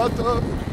gato.